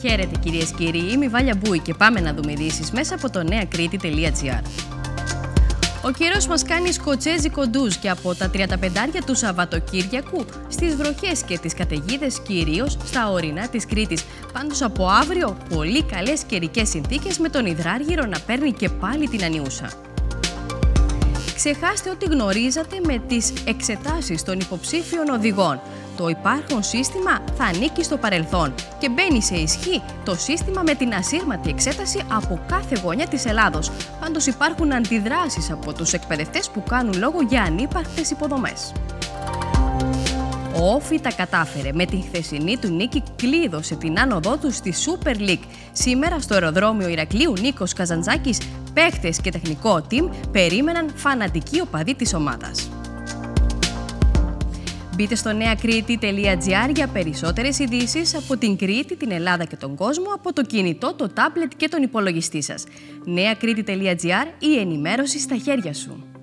Χαίρετε κυρίες και κύριοι, είμαι η Βάλια Μπούη και πάμε να δούμε ειδήσεις μέσα από το νεακρήτη.gr. Ο καιρός μας κάνει σκοτσέζι κοντούς και από τα 35 του Σαββατοκύριακου στις βροχές και τις καταιγίδες κυρίως στα ορεινά της Κρήτης. Πάντως από αύριο, πολύ καλές καιρικές συνθήκες με τον υδράργυρο να παίρνει και πάλι την ανιούσα. Ξεχάστε ό,τι γνωρίζατε με τις εξετάσεις των υποψήφιων οδηγών. Το υπάρχον σύστημα θα ανήκει στο παρελθόν και μπαίνει σε ισχύ το σύστημα με την ασύρματη εξέταση από κάθε γωνιά της Ελλάδος. Πάντως υπάρχουν αντιδράσεις από τους εκπαιδευτές που κάνουν λόγο για ανύπαρκτες υποδομές. Ο Όφη τα κατάφερε. Με την χθεσινή του νίκη κλείδωσε την άνοδό του στη Super League. Σήμερα στο αεροδρόμιο Ηρακλείου Νίκος Καζαντζάκης, παίχτες και τεχνικό team περίμεναν φανατικοί οπαδοί της ομάδας. Μπείτε στο νεακρήτη.gr για περισσότερες ειδήσεις από την Κρήτη, την Ελλάδα και τον κόσμο από το κινητό, το τάμπλετ και τον υπολογιστή σας. νεακρήτη.gr η ενημέρωση στα χέρια σου.